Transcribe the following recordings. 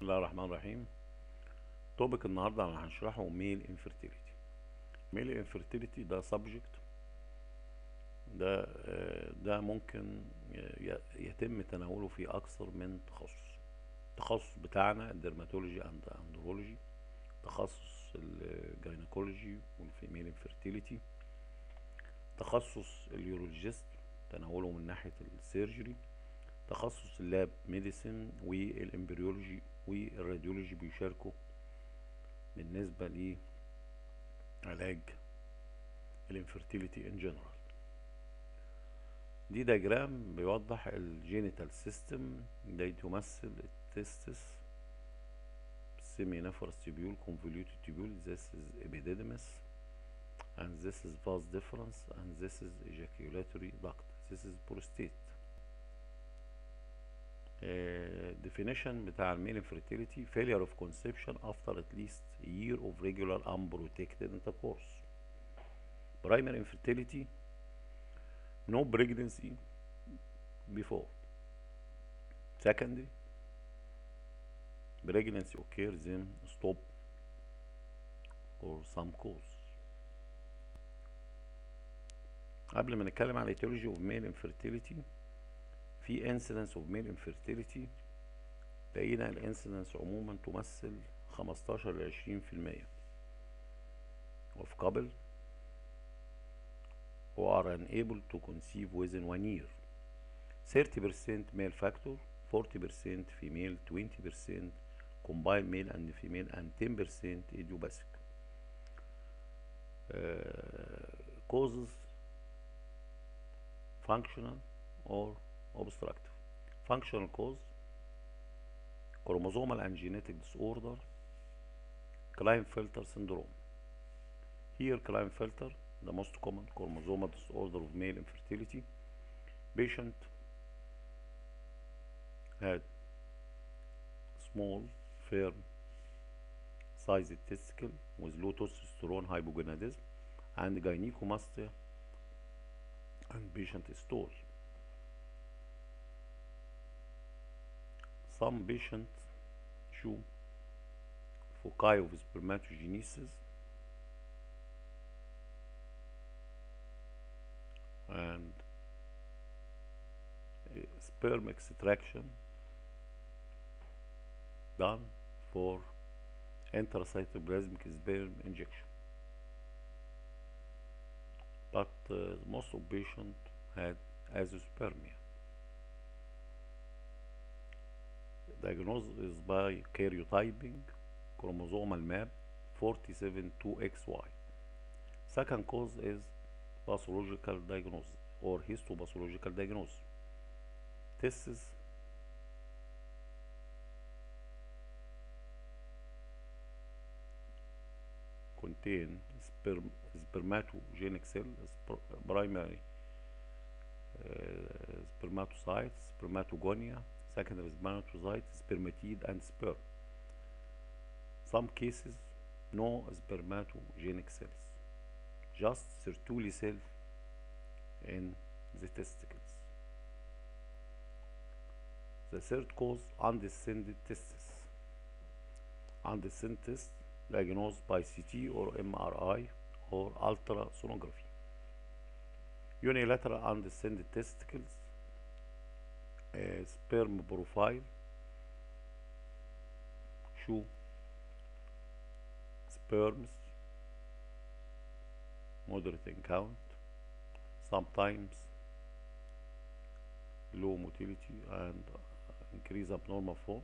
بسم الله الرحمن الرحيم. topic النهارده اللي هنشرحه male infertility male infertility ده subject ده ده ممكن يتم تناوله في أكثر من تخصص. التخصص بتاعنا ال dermatology and andrology تخصص ال gynecology وال female infertility تخصص ال urologist تناوله من ناحية ال surgery تخصص ال lab medicine وال embryology وال radiology بيشاركوا بالنسبة لعلاج ال infertility in general دي diagram بيوضح ال genital system ده يمثل ال testis seminiferous tubule convoluted tubule this is epididymis and this is vas deferens and this is ejaculatory duct this is prostate uh, definition بتاع الميل infertility failure of conception after at least a year of regular unprotected intercourse primary infertility no pregnancy before secondary pregnancy occurs then stop or some cause قبل ما نتكلم عن etiology of male infertility في incidence of male infertility لقينا الانسيدنس عموما تمثل 15 ل 20% of couple who are unable to conceive within one year 30% male factor 40% female 20% combined male and female and 10% idiopathic uh, causes functional or obstructive functional cause chromosomal and genetic disorder Klinefelter syndrome here Klinefelter the most common chromosomal disorder of male infertility patient had small firm sized testicle with low testosterone hypogonadism and gynecomastia and patient is some patients show foci of spermatogenesis and uh, sperm extraction done for intracytoplasmic sperm injection. But uh, most of patients had azoospermia diagnosis is by karyotyping chromosomal map 472XY. Second cause is pathological diagnosis or histopathological diagnosis. Tests contain sperm spermatogenic cell, primary uh, spermatocytes, spermatogonia, secondary spermatocytes, spermatid, and sperm. Some cases, no spermatogenic cells, just Sertoli cell in the testicles. The third cause, undescended testes. Undescended test diagnosed by CT or MRI or ultrasonography. Unilateral undescended testicles sperm profile show sperms moderate in count sometimes low motility and uh, increase abnormal form.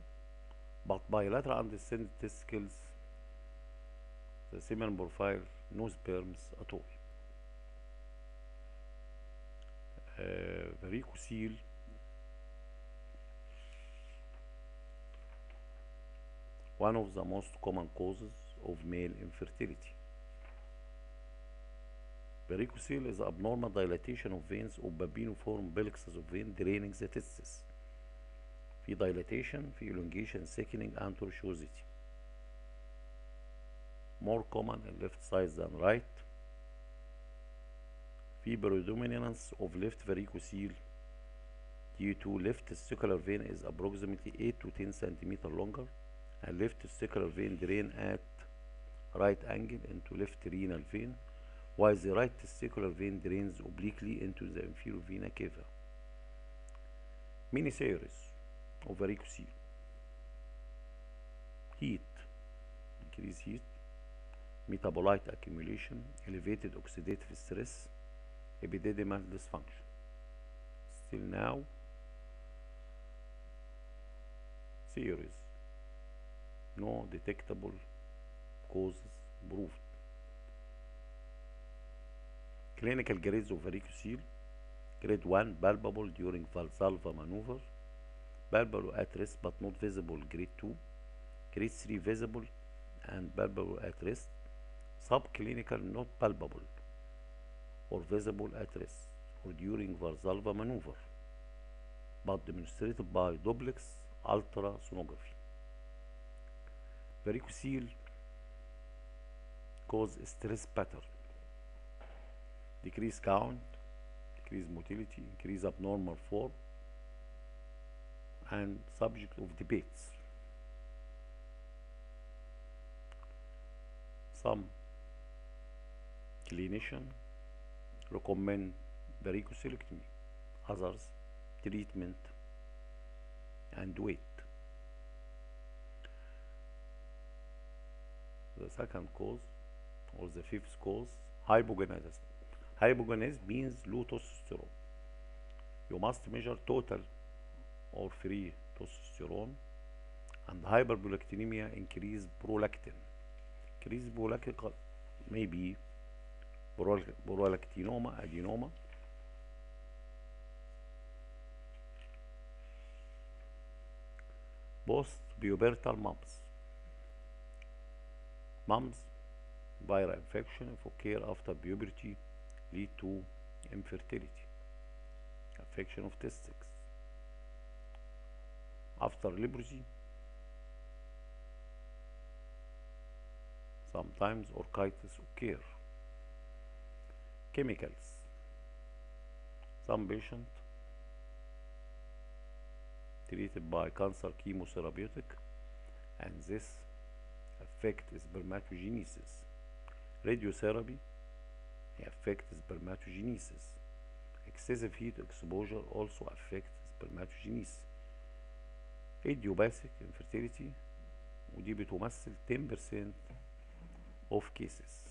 But bilateral undescended testicles the semen profile no sperms at all. Uh, varicocele one of the most common causes of male infertility. Varicocele is abnormal dilatation of veins of babiniform plexus of vein draining the testes. في dilatation في elongation thickening and tortuosity. More common in left side than right. في predominance of left varicocele due to left testicular vein is approximately 8 to 10 centimeter longer and left testicular vein drain at right angle into left renal vein while the right testicular vein drains obliquely into the inferior vena cava. Many theories of varicocele. Heat, increased heat, metabolite accumulation, elevated oxidative stress, epididymal dysfunction. Still now, theories. No detectable causes proved. Clinical grades of varicocele. Grade 1 palpable during Valsalva maneuver. Palpable at rest but not visible. Grade 2. Grade 3 visible and palpable at rest. Subclinical not palpable or visible at rest or during Valsalva maneuver but demonstrated by duplex ultrasonography. Varicocele cause stress pattern, decrease count, decrease motility, increase abnormal form, and subject of debates. Some clinician recommend varicocelectomy, others treatment and wait. The second cause or the fifth cause hypogonadism. Hypogonadism means low testosterone. You must measure total or free testosterone and hyperprolactinemia increase prolactin. Increase prolactin may be prolactinoma, adenoma, post pubertal mumps. Mumps viral infection for care after puberty lead to infertility. Affection of testicles. After leprosy, sometimes orchitis occur. Chemicals. Some patient treated by cancer chemotherapeutic and this affect spermatogenesis. Radiotherapy affects spermatogenesis. Excessive heat exposure also affects spermatogenesis. Idiopathic infertility ودي بتمثل 10% of cases.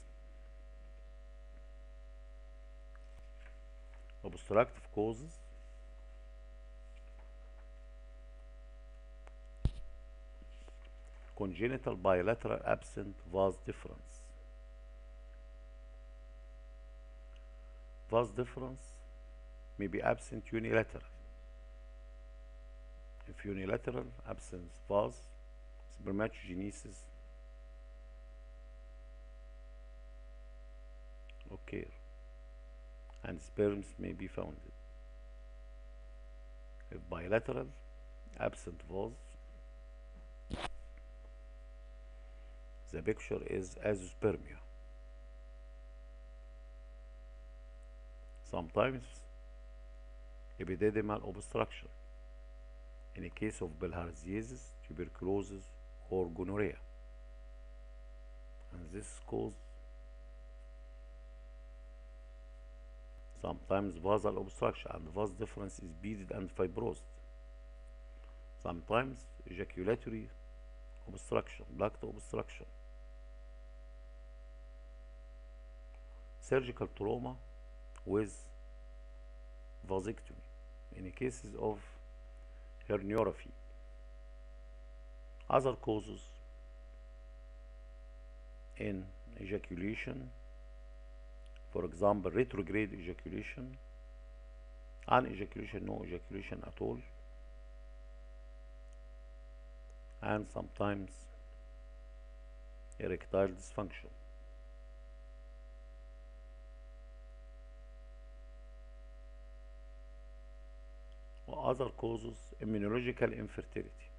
Obstructive causes congenital bilateral absent vas difference. Vas difference may be absent unilateral. If unilateral absence vas, spermatogenesis occur and sperms may be founded. If bilateral absent vas, the picture is azoospermia. Sometimes epididymal obstruction in a case of bilharziasis, tuberculosis, or gonorrhea. And this causes sometimes vasal obstruction and vas difference is beaded and fibrosed. Sometimes ejaculatory obstruction, duct obstruction. Surgical trauma with vasectomy in cases of herniorrhaphy. Other causes in ejaculation, for example, retrograde ejaculation, and ejaculation, no ejaculation at all, and sometimes erectile dysfunction. Or other causes immunological infertility.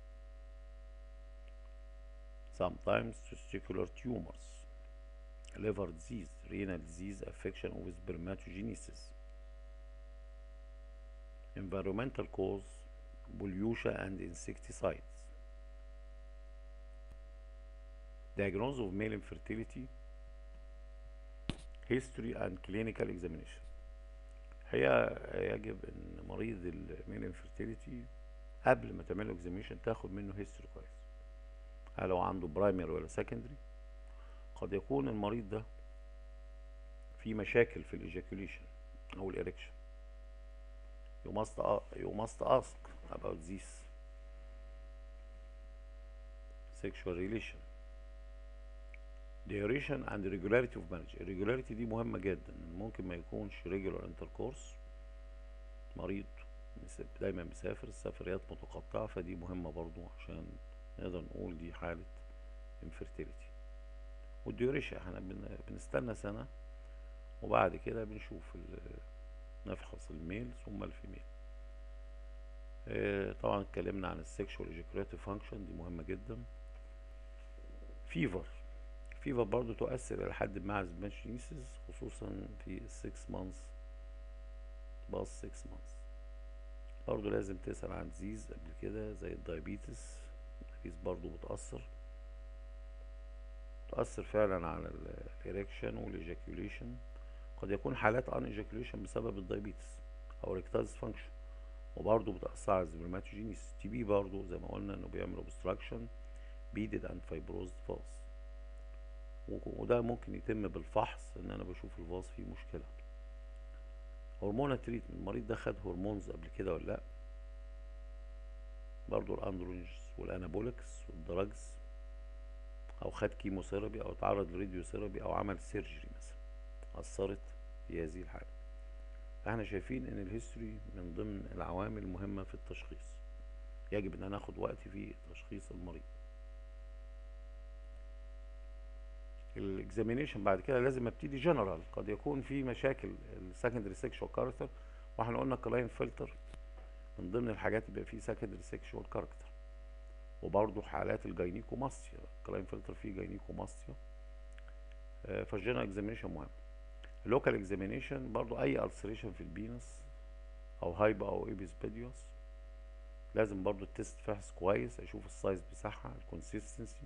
Sometimes testicular tumors liver disease renal disease affection with spermatogenesis. Environmental cause pollution and insecticides. Diagnosis of male infertility history and clinical examination هي يجب إن مريض ال male infertility قبل ما تعمل له examination تاخد منه history كويس. هل هو عنده primary ولا secondary قد يكون المريض ده في مشاكل في ال ejaculation أو ال erection you must you must ask about this sexual relation. Duration and regularity of marriage. ال regularity دي مهمة جدا. ممكن ما يكونش regular intercourse. مريض دايما مسافر السفريات متقطعة فدي مهمة برضو عشان نقدر نقول دي حالة infertility. وال duration إحنا بنستنى سنة وبعد كده بنشوف نفحص ال male ثم ال female. آه طبعا اتكلمنا عن ال sexual ejaculative function دي مهمة جدا. fever fever برضو تؤثر إلى حد ما ال spermatogenesis خصوصا في 6 months past 6 months برضو لازم تسأل عن disease قبل كده زي ال diabetes ال diabetes برضو بتأثر. تؤثر فعلا على ال erection وال ejaculation قد يكون حالات anejaculation بسبب ال diabetes erectile dysfunction وبرضه بتأثر على ال spermatogenesis TB برضه زي ما قلنا إنه بيعمل obstruction beaded and fibrosed vas وده ممكن يتم بالفحص إن أنا بشوف ال vas فيه مشكلة. hormone treatment المريض ده خد hormones قبل كده ولا لأ؟ برضو ال androgens وال anabolics وال drugs أو خد chemotherapy أو اتعرض ل radiotherapy أو عمل surgery مثلا. أثرت في هذه الحالة. إحنا شايفين إن ال history من ضمن العوامل المهمة في التشخيص. يجب إن أنا آخد وقتي في تشخيص المريض. ال examination بعد كده لازم أبتدي جنرال قد يكون في مشاكل ال secondary sexual character وإحنا قلنا كلاين فلتر من ضمن الحاجات اللي بيبقى فيه secondary sexual character وبرضه حالات ال gynecomastia كلاين فلتر فيه gynecomastia آه فال general examination مهم. ال local examination برضه أي ulceration في ال penis أو hypo أو epispadias لازم برضه ال testis فحص كويس. أشوف ال size بتاعها ال consistency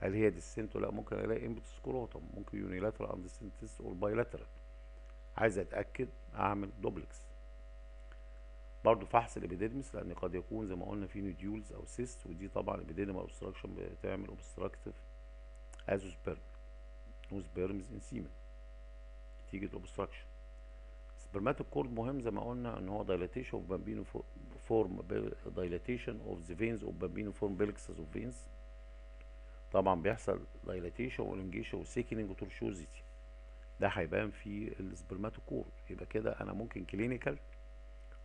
هل هي descended ولا ممكن ألاقي empty scrotum ممكن unilateral undescended أو bilateral عايز أتأكد أعمل دوبلكس برضو فحص ال epididymis لأن قد يكون زي ما قلنا في nodules أو cyst ودي طبعا ال epididymal obstruction بتعمل obstructive azoospermia no sperms in semen نتيجه obstruction spermatic cord مهم زي ما قلنا إن هو dilatation of pampiniform dilatation of the veins of pampiniform plexus of veins طبعا بيحصل dilatation و elongation و thickening و tortuosity ده هيبان في ال spermatic cord. يبقى كده أنا ممكن clinical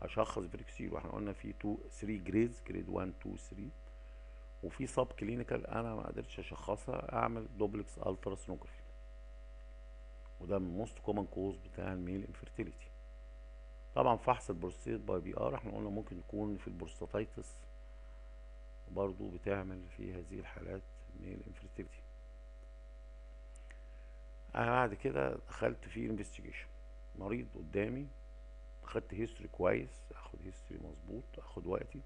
أشخص varicocele وإحنا قلنا في 2 3 grades grade 1 2 3 وفي subclinical أنا ما قدرتش أشخصها أعمل duplex ultrasonography وده من most common cause بتاع ال male infertility طبعا فحص ال prostate by PR إحنا قلنا ممكن يكون في ال prostatitis برضو بتعمل في هذه الحالات. male infertility أنا بعد كده دخلت في investigation مريض قدامي خدت history كويس آخد history مظبوط آخد وقتي.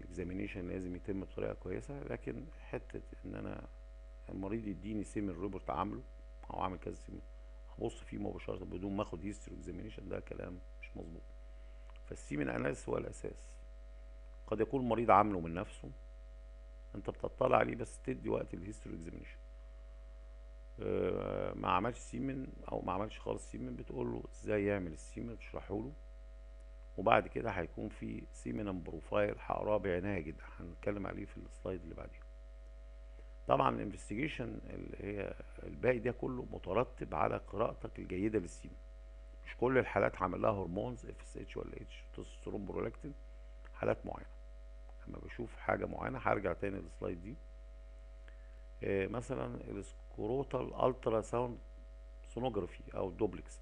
ال examination لازم يتم بطريقة كويسة لكن حتة إن أنا المريض يديني semen report عامله أو عامل كذا semen أبص فيه مباشرة بدون ما آخد history examination ده كلام مش مظبوط. فال semen analysis هو الأساس. قد يكون المريض عامله من نفسه انت بتطلع عليه بس تدي وقت ال history examination أه ما عملش semen أو ما عملش خالص semen بتقول له إزاي يعمل ال semen بتشرحه له. وبعد كده هيكون في semen profile هقراه بعنايه جدا هنتكلم عليه في ال slide اللي بعديه طبعا ال investigation اللي هي الباقي ده كله مترتب على قراءتك الجيدة لل semen مش كل الحالات عامل لها hormones FSH و LH testosterone prolactin حالات معينة. لما بشوف حاجة معينة هرجع تاني لل slide دي. آه مثلا ال scrotal ultrasound sonography أو دوبلكس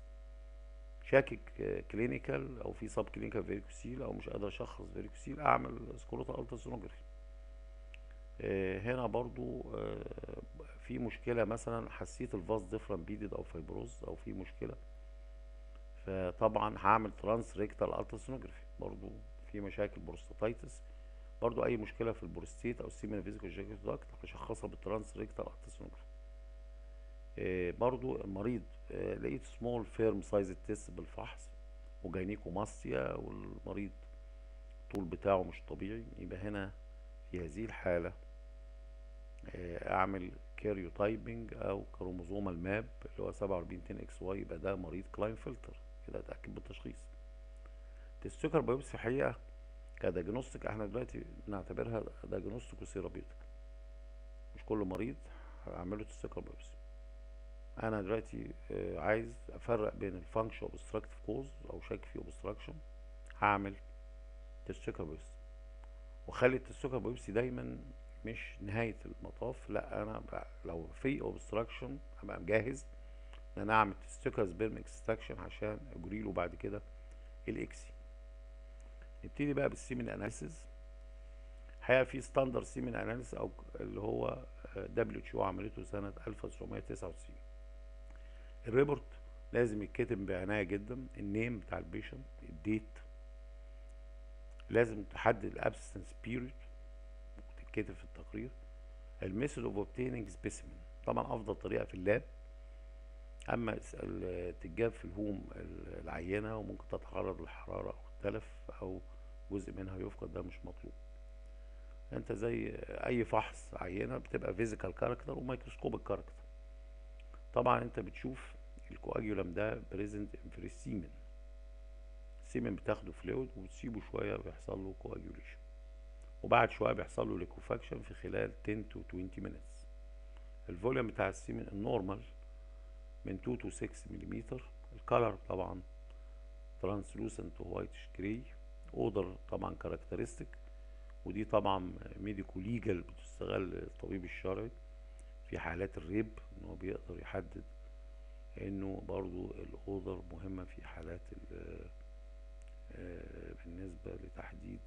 شاكك آه clinical أو في subclinical varicocele أو مش قادر أشخص varicocele أعمل scrotal ultrasonography آه هنا برضو في مشكلة مثلا حسيت ال vas deferens beaded أو fibrosed أو في مشكلة. فطبعا هعمل transrectal ultrasonography برضو في مشاكل prostatitis. برضو أي مشكلة في البروستيت أو ال seminal vesicle ejaculatory duct هشخصها بال transrectal ultrasonography آه، برضو المريض آه، لقيت small firm size testis بالفحص و gynecomastia والمريض الطول بتاعه مش طبيعي يبقى هنا في هذه الحالة آه، أعمل karyotyping أو chromosomal map اللي هو 47 10 إكس واي يبقى ده مريض كلاين فلتر كده اتاكد بالتشخيص. testicular biopsy الحقيقة ك diagnostic إحنا دلوقتي بنعتبرها diagnostic و therapeutic مش كل مريض هعمله testicular biopsy أنا دلوقتي آه، عايز افرق بين ال functional obstructive cause أو شك في obstruction هعمل testicular biopsy وخلي ال testicular biopsy دايما مش نهاية المطاف لا أنا لو في obstruction ابقى جاهز إن أنا أعمل testicular sperm extraction عشان أجري له بعد كده ال ICSI نبتدي بقى بال semen analysis الحقيقة في standard semen analysis أو اللي هو WHO عملته سنة 1999 ال report لازم يتكتب بعناية جدا. ال name بتاع ال patient ال date لازم تحدد ال abstinence period تتكتب في التقرير. ال method of obtaining specimen طبعا أفضل طريقة في ال lab. أما تتجاب في ال home العينة وممكن تتعرض للحراره أو التلف أو جزء منها يفقد ده مش مطلوب. أنت زي أي فحص عينة بتبقى physical character و microscopic character طبعا أنت بتشوف ال coagulum ده present في ال semen. ال semen بتاخده fluid وتسيبه شوية بيحصل له coagulation وبعد شوية بيحصل له liquefaction في خلال 10 to 20 minutes. ال volume بتاع ال semen ال normal من 2 to 6 ملم ال color طبعا translucent whitish gray odor طبعا characteristic ودي طبعا medico legal بتستغل الطبيب الشرعي في حالات الريب إن هو بيقدر يحدد إنه برضو ال odor مهمة في حالات بالنسبة لتحديد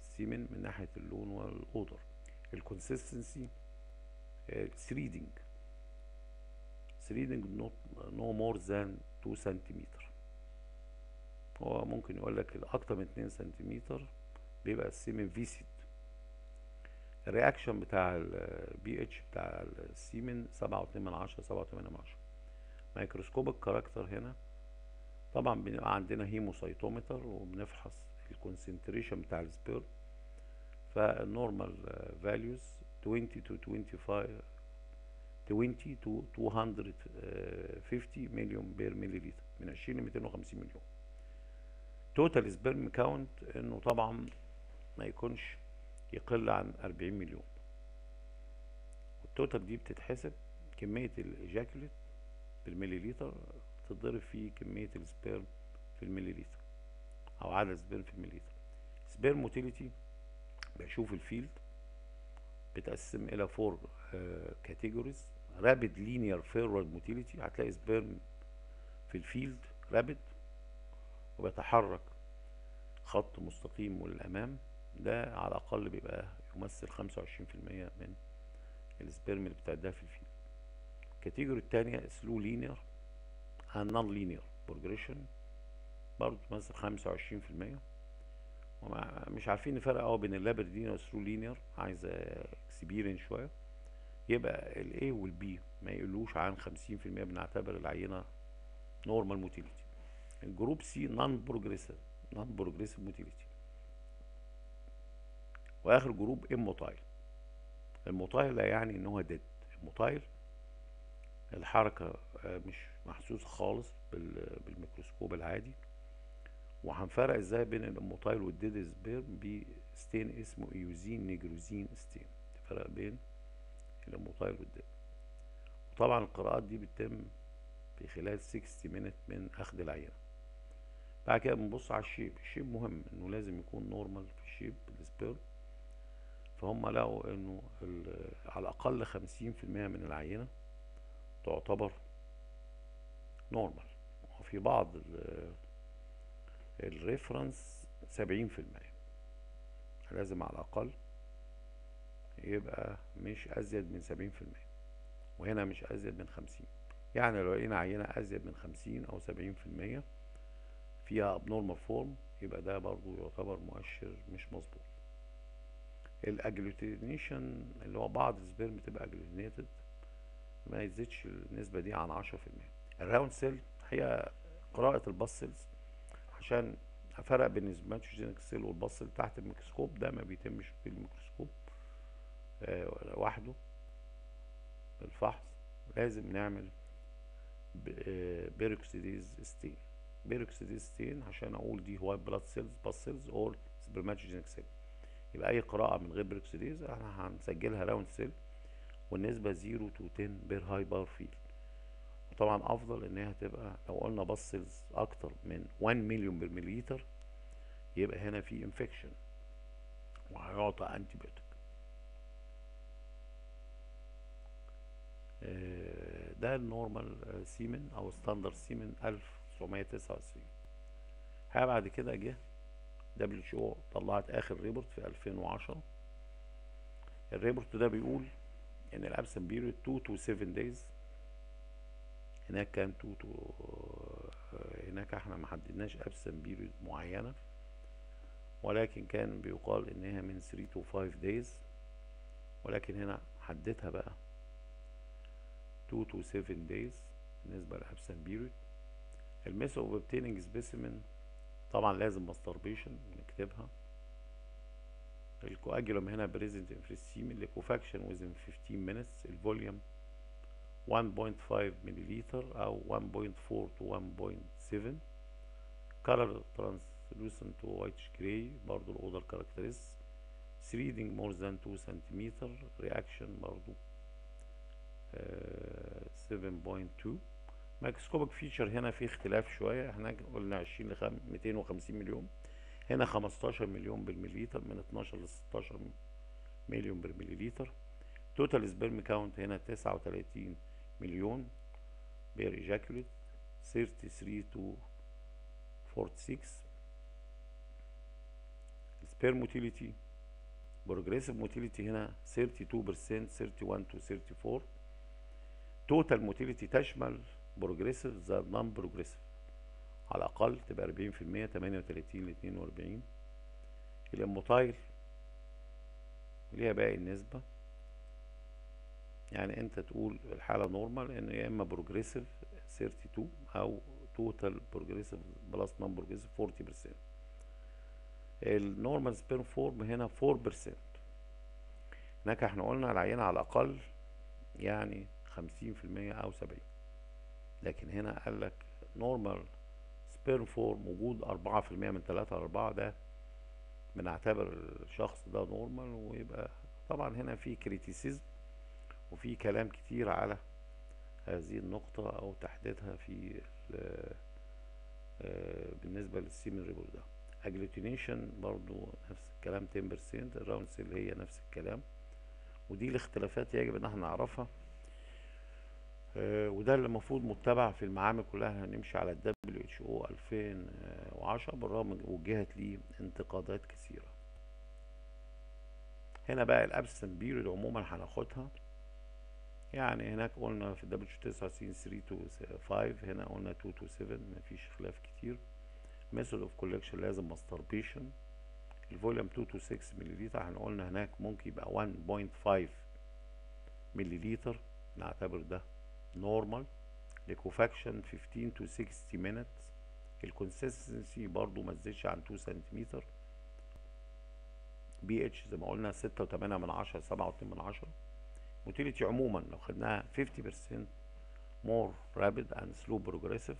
ال semen من ناحية اللون وال odor ال consistency threading threading no more than 2 سنتيمتر هو ممكن يقول لك أكتر من 2 سنتيمتر بيبقى ال semen viscid ال reaction بتاع البي اتش بتاع ال semen سبعة واتنين من عشرة سبعة وتمانية من عشرة. microscopic character هنا. طبعا بنبقى عندنا hemocytometer وبنفحص ال concentration بتاع ال sperm. فال normal values 20 to 25 20 to 250 million per milliliter من 20 ل 250 مليون total sperm count إنه طبعا ما يكونش يقل عن 40 مليون. وال total دي بتتحسب كمية ال ejaculate بالمليلتر تضرب في كمية ال sperm في المليلتر أو عدد sperm في المليلتر sperm motility بشوف ال field بتقسم إلى four categories rapid linear forward motility هتلاقي sperm في ال field rapid وبيتحرك خط مستقيم للأمام. ده على الأقل بيبقى يمثل خمسة وعشرين في المية من ال sperm اللي بتعدها في ال field ال category التانية slow linear non linear progression برضه تمثل خمسة وعشرين في المية. مش عارفين نفرق قوي بين ال rapid وال slow linear عايزة experience شوية. يبقى ال A وال B ما يقلوش عن 50% بنعتبر العينة normal motility ال group C non progressive non progressive motility وآخر group immotile ال immotile لا يعني إن هو dead ال immotile الحركة مش محسوسة خالص بالميكروسكوب العادي. وهنفرق إزاي بين ال immotile وال dead sperm ب stain اسمه eosin nigrosin stain فرق بين ال immotile وال dead وطبعا القراءات دي بتتم في خلال 60 minute من أخذ العينة. بعد كده بنبص على ال shape. ال shape مهم إنه لازم يكون normal في ال shape ال sperm. فهم لقوا إنه على الأقل 50% من العينة تعتبر normal وفي بعض ال reference 70% لازم على الأقل يبقى مش أزيد من سبعين في المية. وهنا مش أزيد من خمسين. يعني لو لقينا عينة أزيد من خمسين أو سبعين في المية فيها abnormal form يبقى ده برضو يعتبر مؤشر مش مظبوط. ال agglutination اللي هو بعض ال sperm تبقى agglutinated ما يزيدش النسبة دي عن عشرة في المية. ال round cell هي قراءة ال pus cells عشان أفرق بين ال spermatogenic cell وال pus cell تحت الميكروسكوب ده ما بيتمش بالميكروسكوب آه وحده الفحص لازم نعمل peroxidase stain peroxidase stain عشان أقول دي white blood cells pus cells or spermatogenic cell يبقى أي قراءة من غير peroxidase إحنا هنسجلها round cell والنسبة 0 to 10 per high power field وطبعا أفضل إن هي تبقى لو قلنا pus cells أكتر من 1 مليون بالمليلتر يبقى هنا في infection وهيعطى antibiotic ده ال normal semen أو standard semen 1999 ها بعد كده جه WHO طلعت آخر report في 2010 ال report ده بيقول إن ال abstinence period 2 to 7 days هناك كان 2 to هناك إحنا ما حددناش abstinence period معينة. ولكن كان بيقال انها من 3 to 5 days ولكن هنا حددها بقى 2 to 7 days بالنسبة لل abstinence period ال method of obtaining specimen طبعا لازم masturbation نكتبها. ال coagulum هنا present in fresh semen ال liquefaction within 15 minutes ال volume 1.5 مليلتر أو 1.4 to 1.7 color translucent to whitish gray برضو ال odor characteristics. threading more than 2 سنتيمتر reaction برضو 7.2 microscopic feature هنا في اختلاف شوية. إحنا قلنا 20 ل 250 مليون. هنا 15 مليون بالمليلتر من 12 ل 16 مليون بالمليلتر total sperm count هنا 39 مليون. per ejaculate 33 to 46 sperm motility progressive motility هنا 32% 31 to 34 total motility تشمل progressive زائد non progressive على الأقل تبقى 40% 38 ل 42 ال immotile ليها باقي النسبة. يعني أنت تقول الحالة normal إن يا إما progressive 32 أو total progressive plus non progressive 40% ال normal sperm form هنا 4% هناك إحنا قلنا العينة على الأقل يعني خمسين في المية أو سبعين. لكن هنا قال لك normal sperm form وجود أربعة في المية من تلاتة لأربعة ده بنعتبر الشخص ده normal ويبقى طبعا هنا في criticism وفي كلام كتير على هذه النقطة أو تحديدها في بالنسبة لل semen ريبول ده. agglutination برضو نفس الكلام 10% ال round cell هي نفس الكلام. ودي الاختلافات يجب إن إحنا نعرفها. آه وده اللي المفروض متبع في المعامل كلها هنمشي على ال WHO 2010 بالرغم من وجهت ليه انتقادات كثيرة. هنا بقى ال abstinence period عموما هناخدها. يعني هناك قلنا في ال WHO 99 3 to 5 هنا قلنا 2 to 7 مفيش خلاف كتير. method of collection لازم masturbation ال volume 2 to 6 مليلتر إحنا قلنا هناك ممكن يبقى 1.5 مليلتر نعتبر ده normal liquefaction 15 to 60 minutes. ال consistency برضو ما تزيدش عن 2 سنتيمتر بي اتش زي ما قلنا 6 و8 من 10 7 و2 من 10 motility عموما لو خدناها 50% more rapid and slow progressive.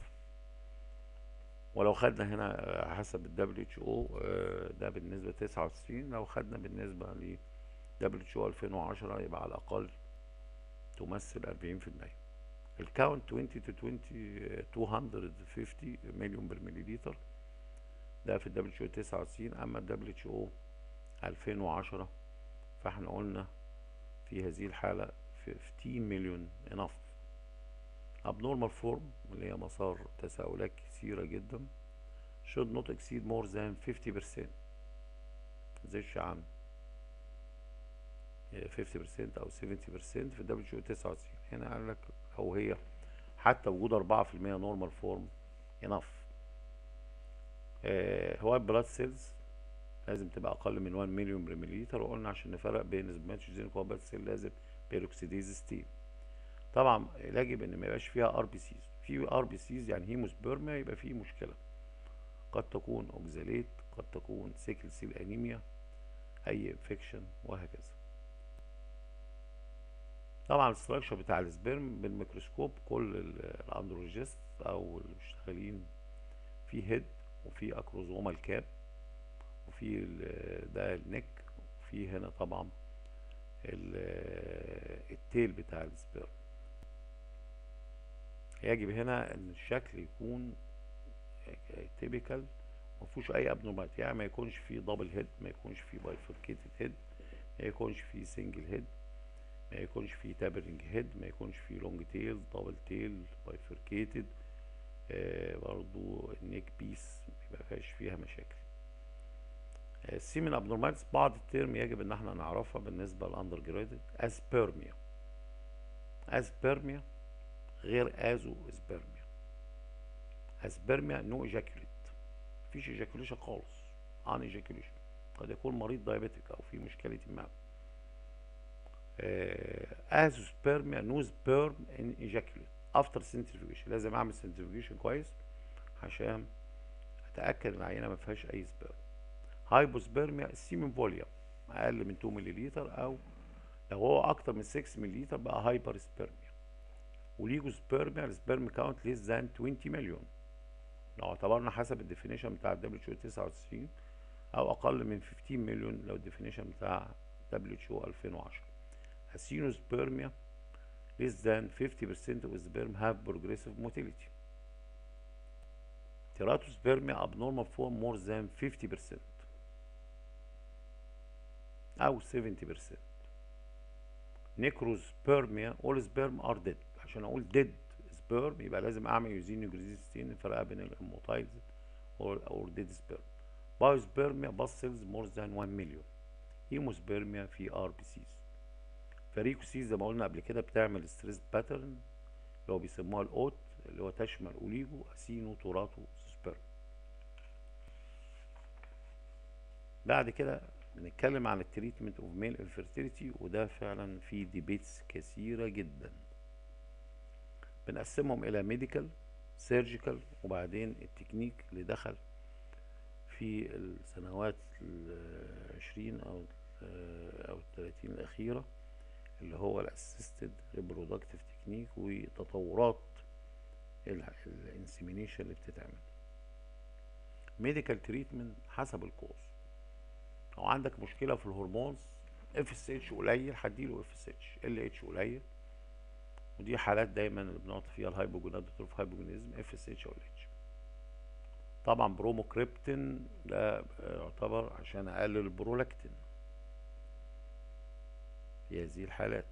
ولو خدنا هنا حسب ال WHO ده بالنسبة 99 لو خدنا بالنسبة ل WHO 2010 يبقى على الأقل تمثل 40% ال count 20 to 20 250 مليون بالمليلتر ده في ال WHO 99 أما ال WHO 2010 فإحنا قلنا في هذه الحالة 15 مليون enough. Abnormal form اللي هي مسار تساؤلات كثيرة جدا should not exceed more than 50% متزيدش عن 50% أو 70% في ال WHO 99 هنا قال لك أو هي حتى وجود 4% normal form enough. white blood cells لازم تبقى أقل من 1 مليون per ملليلتر وقلنا عشان نفرق بين spermatogenic و pus cell لازم peroxidase stain طبعا يجب إن ما يبقاش فيها ار بي سيز في ار بي سيز يعني هيموسبيرميا يبقى فيه مشكلة. قد تكون oxalate قد تكون sickle cell anemia أي infection وهكذا. طبعا ال structure بتاع ال sperm بالميكروسكوب كل ال andrologist أو المشتغلين في head وفي acrosomal cap وفي ده ال neck وفي هنا طبعا ال tail بتاع ال sperm. يجب هنا إن الشكل يكون typical ما فيهوش أي abnormality يعني ما يكونش فيه double head ما يكونش فيه bifurcated head ما يكونش فيه single head ما يكونش فيه tapering head ما يكونش فيه long tail double tail bifurcated آه برضو ال neck piece ما فيهاش فيها مشاكل. ال semen abnormalities بعض ال term يجب إن إحنا نعرفها بالنسبة لل undergraduate aspermia aspermia غير azoospermia aspermia no ejaculate مفيش ejaculation خالص. anejaculation قد يكون مريض diabetic أو في مشكلة ما. azoospermia no sperm in ejaculate after centrifugation لازم أعمل centrifugation كويس عشان أتأكد إن العينة ما فيهاش أي sperm hypospermia ال semen volume أقل من 2 مللتر أو لو هو أكتر من 6 مللتر بقى hyperspermia oligospermia ال sperm count less than 20 مليون لو اعتبرنا حسب الديفينيشن بتاع الدبليو اتش 99 أو أقل من 15 مليون لو الديفينيشن بتاع دبليو اتش 2010 اسينوسبيرميا less than 50% of sperm have progressive motility teratospermia abnormal form more than 50% او 70% necrospermia all sperm are dead عشان اقول dead sperm يبقى لازم اعمل يوزين جريزيستين الفرق بين الاموتايلز or dead sperm biospermia bus cells more than 1 million هيموسبيرميا في ار بي سيز فاريكوسيز زي ما قلنا قبل كده بتعمل stress pattern اللي هو بيسموها ال OAT اللي هو تشمل oligoasthenoteratosperm بعد كده بنتكلم عن ال treatment of male infertility وده فعلا في debates كثيرة جدا. بنقسمهم إلى medical surgical وبعدين التكنيك اللي دخل في السنوات العشرين أو أو الثلاثين الأخيرة. اللي هو ال assisted reproductive technique وتطورات ال insemination اللي بتتعمل. medical treatment حسب ال cause. لو عندك مشكلة في الهرمونز اف اس اتش قليل هديله اف اس اتش ال اتش قليل. ودي حالات دايما اللي بنقعد فيها ال hypogonadotrophic hypogonadism FSH أو LH طبعا بروموكريبتين ده يعتبر عشان أقلل البرولاكتين في هذه الحالات.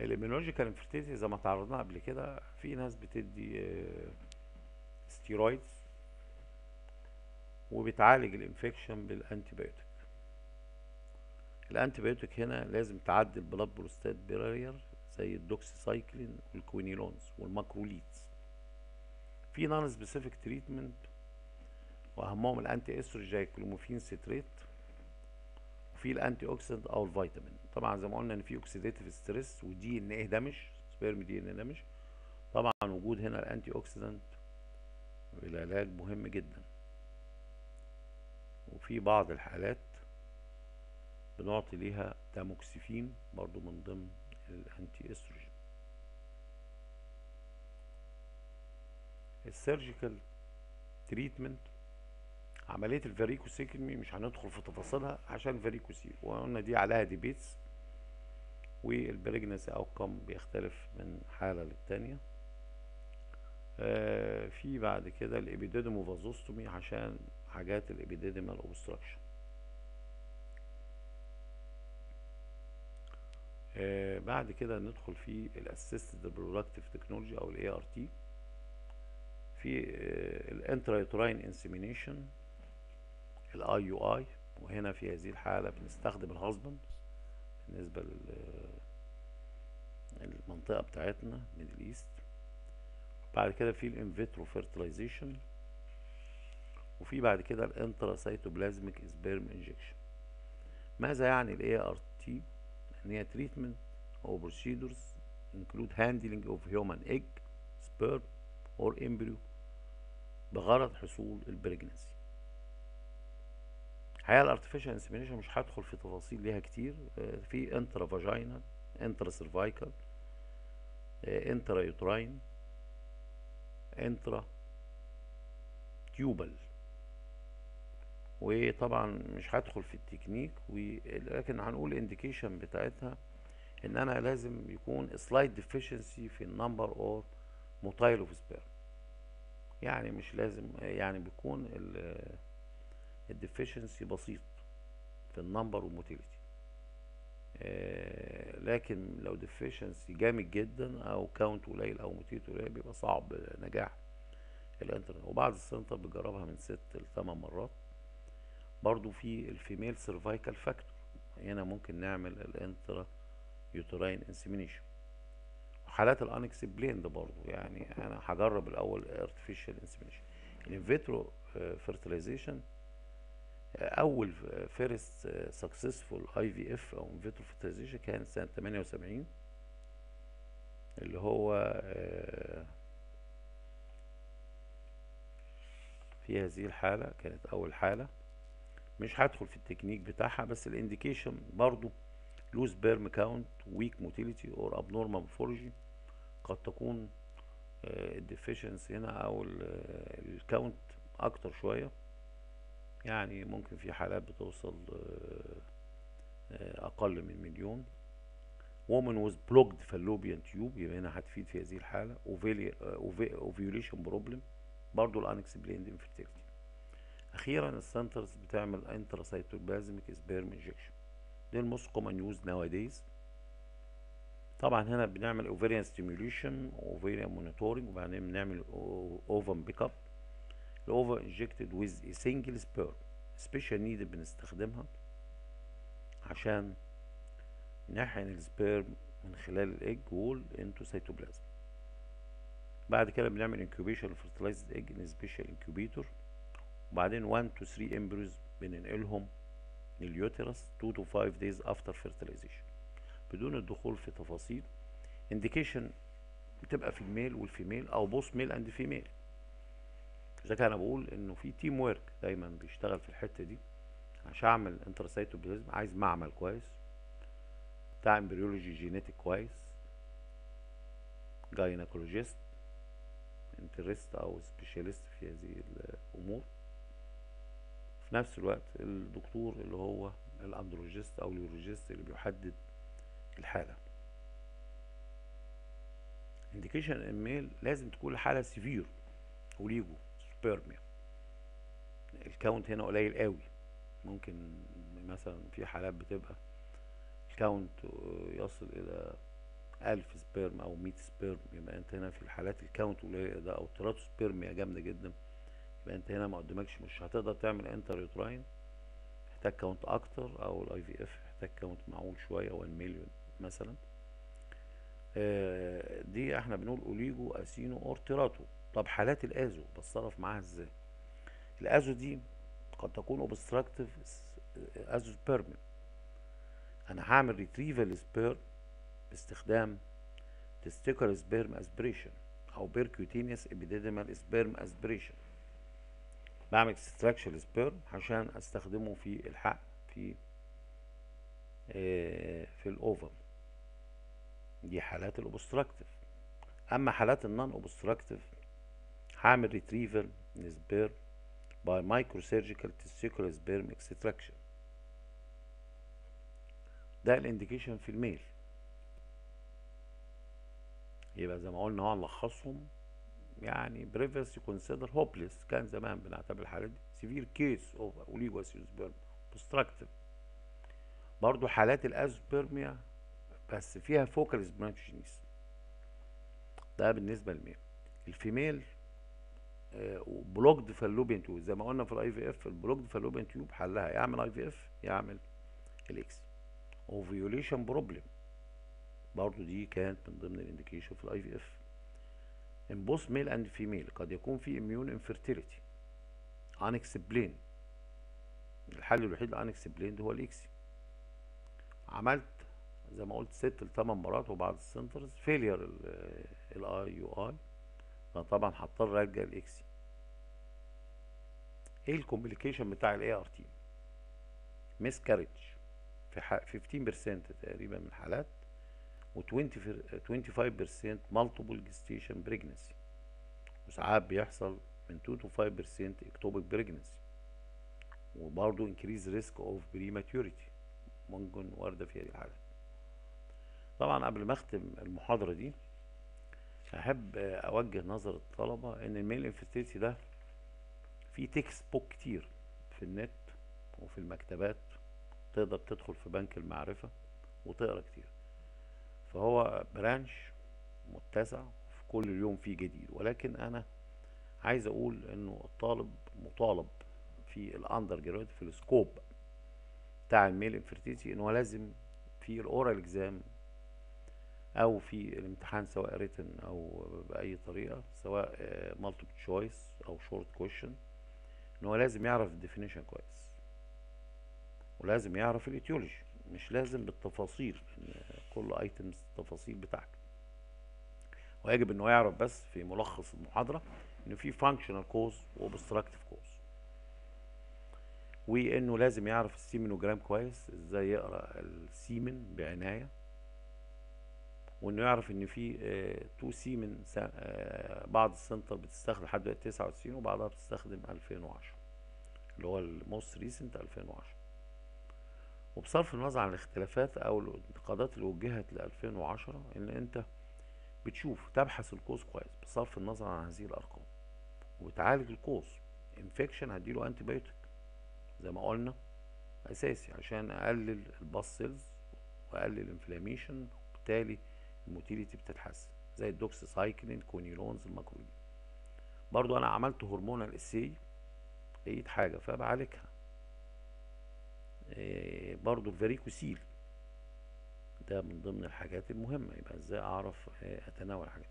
ال immunological infertility زي ما تعرضنا قبل كده في ناس بتدي steroids وبتعالج ال infection بال antibiotic ال antibiotic هنا لازم تعدي ال blood prostate barrier زي ال doxycycline وال quinolones وال macrolides في non specific treatment وأهمهم ال anti estrogen clomiphene citrate وفي ال antioxidant أو الفيتامين. طبعا زي ما قلنا إن في oxidative stress و DNA damage sperm DNA damage. طبعا وجود هنا ال antioxidant العلاج مهم جدا. وفي بعض الحالات بنعطي ليها تاموكسيفين برضو من ضمن ال anti-estrogen. ال surgical treatment عملية ال varicocelectomy مش هندخل في تفاصيلها عشان ال varicocele وقلنا دي عليها debates. وال pregnancy outcome بيختلف من حالة للتانية. آه في بعد كده ال epididymovasostomy عشان حاجات ال epididymal obstruction آه بعد كده ندخل في ال assisted reproductive technology أو ال ART في آه ال intrauterine insemination ال IUI وهنا في هذه الحالة بنستخدم ال husband بالنسبة للمنطقة بتاعتنا Middle East بعد كده في ال in vitro fertilization وفي بعد كده ال intracytoplasmic sperm injection ماذا يعني ال ART إن هي treatment أو procedures include handling of human egg sperm or embryo بغرض حصول ال pregnancy الحقيقة ال artificial insemination مش هدخل في تفاصيل ليها كتير آه، في intravaginal intracervical intrauterine intratubal وطبعا مش هدخل في التكنيك ولكن هنقول ال indication بتاعتها إن أنا لازم يكون slight deficiency في ال number or motile of sperm يعني مش لازم يعني بيكون ال deficiency بسيط في ال number وال motility آه، لكن لو deficiency جامد جدا أو count قليل أو motility قليل بيبقى صعب نجاح ال intrauterine. وبعض ال centers بتجربها من ست لثمان مرات. برضو في ال female cervical factor هنا ممكن نعمل ال intrauterine insemination حالات ال unexplained برضو. يعني أنا هجرب الأول artificial insemination ال in vitro fertilization أول first successful IVF أو in vitro fertilization كانت سنة 78 اللي هو آه، في هذه الحالة كانت أول حالة. مش هدخل في التكنيك بتاعها بس ال indication برضو لو sperm count weak motility or abnormal morphology قد تكون ال deficiency هنا أو ال count أكتر شوية. يعني ممكن في حالات بتوصل آه، آه، أقل من مليون. Woman with blocked fallopian tube يبقى هنا هتفيد في هذه الحالة. Ovulation problem برضو ال unexplained infertility أخيرا ال centers بتعمل intracytoplasmic sperm injection دي ال most common use nowadays طبعا هنا بنعمل ovarian stimulation ovarian monitoring وبعدين بنعمل ovum pick up ال ova injected with single sperm special needle بنستخدمها عشان نحقن ال sperm من خلال ال egg wall into cytoplasm بعد كده بنعمل incubation ل fertilized egg in special incubator وبعدين 1 to 3 embryos بننقلهم لل uterus 2 to 5 days after fertilization. بدون الدخول في تفاصيل indication بتبقى في ال male وال female أو both male and female لذلك أنا بقول إنه في teamwork دايما بيشتغل في الحتة دي عشان أعمل intracytoplasmic عايز معمل كويس بتاع embryology genetic كويس gynecologist interested أو specialist في هذه الأمور. في نفس الوقت الدكتور اللي هو ال andrologist أو ال urologist اللي بيحدد الحالة. indication ال male لازم تكون الحالة severe oligospermia ال count هنا قليل قوي. ممكن مثلا في حالات بتبقى ال count يصل إلى ألف sperm أو مية sperm يبقى أنت هنا في الحالات ال count قليل ده أو teratospermia جامدة جدا يبقى أنت هنا ما قدامكش مش هتقدر تعمل intrauterine محتاج count أكتر أو ال IVF محتاج count معقول شوية 1 مليون مثلا. آه، دي إحنا بنقول oligo astheno or terato طب حالات ال azo بتصرف معاها إزاي؟ ال azo دي قد تكون obstructive azoospermia أنا هعمل retrieval sperm باستخدام testicular sperm aspiration أو percutaneous epididymal sperm aspiration بعمل extraction sperm عشان أستخدمه في الحقن في آه، في ال ova دي حالات ال obstructive أما حالات ال non-obstructive هعمل retrieval sperm by microsurgical testicular sperm extraction ده ال indication في ال male. يبقى زي ما قلنا هو نلخصهم يعني previously considered hopeless كان زمان بنعتبر الحالات دي severe case of oligozoospermia obstructive برضو حالات ال azoospermia بس فيها focal spermatogenesis ده بالنسبة لل male. ال female blocked fallopian tube زي ما قلنا في ال IVF ال blocked fallopian tube حلها يعمل IVF يعمل ال ICSI ovulation problem برضو دي كانت من ضمن ال indication في ال IVF. in both male and female قد يكون في immune infertility unexplained. الحل الوحيد unexplained هو ال ICSI عملت زي ما قلت ست لثمان مرات وبعد ال centers failure ال IUI فطبعا هضطر ارجع ال ICSI إيه ال complication بتاع ال ART miscarriage في ح- 15% تقريبا من الحالات و 20 فر- 25% multiple gestation pregnancy وساعات بيحصل من 2 to 5% ectopic pregnancy وبرضه increase risk of prematurity. ممكن واردة في هذه الحالات طبعا قبل ما أختم المحاضرة دي أحب أوجه نظر الطلبة إن ال male infertility ده في text book كتير في النت وفي المكتبات تقدر تدخل في بنك المعرفة وتقرأ كتير. فهو branch متسع في كل يوم فيه جديد. ولكن أنا عايز أقول إنه الطالب مطالب في ال under grad في ال scope بتاع ال male infertility انه لازم في ال oral exam أو في الامتحان سواء written أو بأي طريقة سواء multiple choice أو short question إن هو لازم يعرف ال definition كويس. ولازم يعرف ال etiology مش لازم بالتفاصيل كل items التفاصيل بتاعته. ويجب انه يعرف بس في ملخص المحاضرة ان في functional cause و obstructive cause وإنه لازم يعرف ال seminogram كويس إزاي يقرأ ال semen بعناية. وإنه يعرف إن في آه، two semen سا- آه، بعض ال center بتستخدم لحد دلوقتي 99 وبعضها بتستخدم 2010 اللي هو ال most recent 2010 وبصرف النظر عن الاختلافات أو الانتقادات اللي وجهت ل 2010 إن أنت بتشوف تبحث ال cause كويس بصرف النظر عن هذه الأرقام. وبتعالج ال cause. infection هديله antibiotic زي ما قلنا أساسي عشان أقلل ال pus cells وأقلل الانفلاميشن وبالتالي الموتيليتي بتتحسن زي الدوكسيسايكلين كونيلونز الماكرولين برضو أنا عملت هرمونال اسي لقيت حاجة فبعالجها. إيه برضو الفاريكوسيل ده من ضمن الحاجات المهمة يبقى إزاي أعرف آه، أتناول حاجة.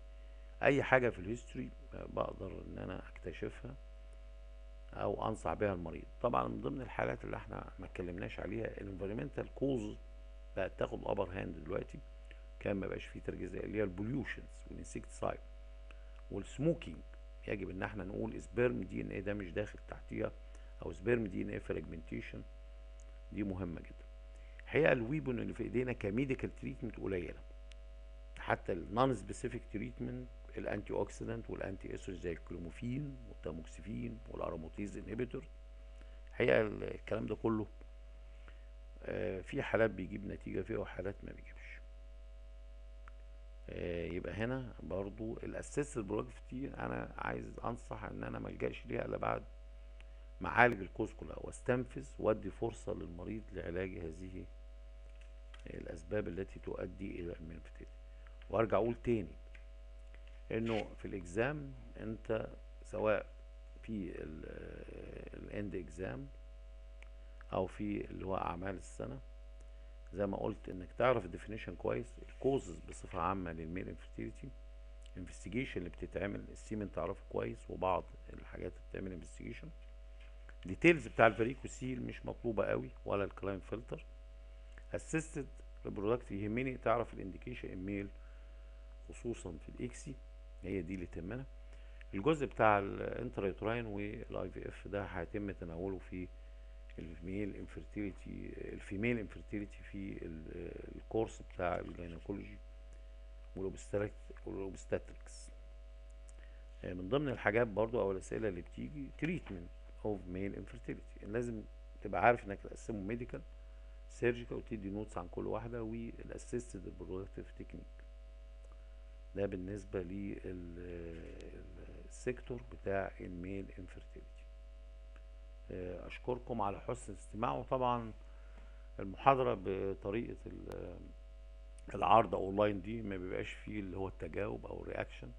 أي حاجة في الهيستوري بقدر إن أنا أكتشفها أو أنصح بها المريض. طبعا من ضمن الحالات اللي إحنا ما اتكلمناش عليها الانفيرمنتال كوز بقت تاخد ال upper hand دلوقتي. كان ما بقاش فيه تركيز اللي هي ال pollutions وال insecticide وال smoking. يجب إن إحنا نقول sperm DNA ده مش داخل تحتيها أو sperm DNA fragmentation دي مهمة جدا. الحقيقة ال weapon اللي في إيدينا ك medical treatment قليلة. حتى ال non specific treatment ال antioxidant وال anti estrogens زي ال clomiphene وال tamoxifen وال aromatase inhibitor الحقيقة الكلام ده كله آه، في حالات بيجيب نتيجة فيه وحالات ما بيجيبش. آه، يبقى هنا برضو ال assisted reproductive أنا عايز أنصح إن أنا ما ألجأش ليها إلا بعد ما أعالج ال cause كلها واستنفذ وأدي فرصة للمريض لعلاج هذه الأسباب التي تؤدي إلى ال infertility وأرجع أقول تاني إنه في ال exam أنت سواء في ال end exam أو في اللي هو أعمال السنة زي ما قلت إنك تعرف ال definition كويس ال causes بصفة عامة لل male infertility investigation اللي بتتعمل ال semen تعرفه كويس وبعض الحاجات اللي بتعمل investigation details بتاع ال varicocele مش مطلوبة قوي ولا ال Klinefelter assisted ال reproductive يهمني تعرف ال indication male خصوصا في ال ICSI هي دي اللي تهمنا. الجزء بتاع ال intrauterine وال IVF ده هيتم تناوله في ال male infertility ال female infertility في ال- الكورس بتاع ال gynecology وال obstetrics من ضمن الحاجات برضو أو الأسئلة اللي بتيجي treatment of male infertility لازم تبقى عارف إنك تقسمه medical surgical وتدي notes عن كل واحدة وال assisted reproductive technique ده بالنسبة لل sector بتاع ال male infertility أشكركم على حسن الاستماع وطبعا المحاضرة بطريقة ال- العرض اونلاين دي ما بيبقاش فيه اللي هو التجاوب أو ال reaction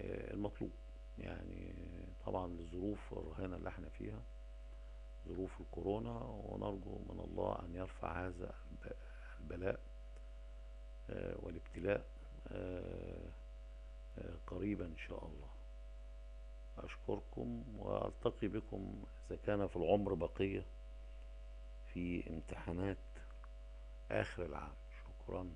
المطلوب. يعني طبعا للظروف الرهينه اللي إحنا فيها ظروف الكورونا ونرجو من الله أن يرفع هذا الب- البلاء آه، والابتلاء آه، آه، قريبا إن شاء الله. أشكركم وألتقي بكم إذا كان في العمر بقية في امتحانات آخر العام. شكرا.